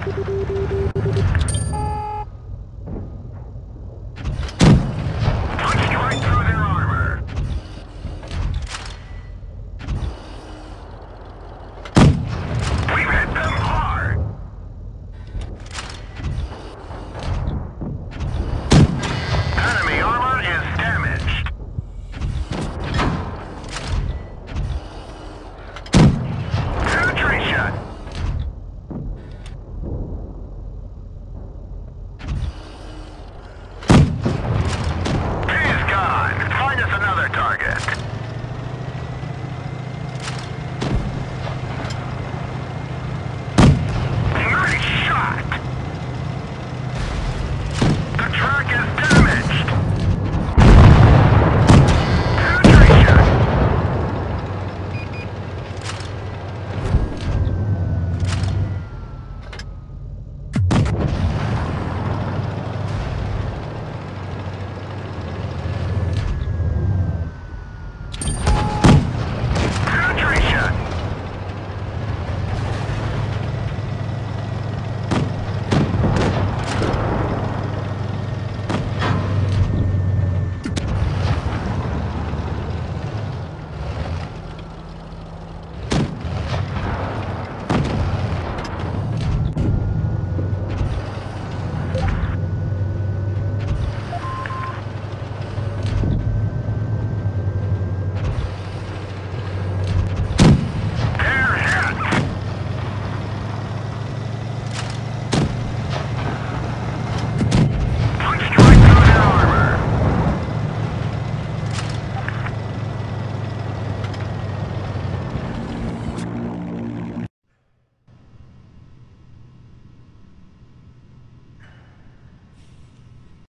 どどどどど。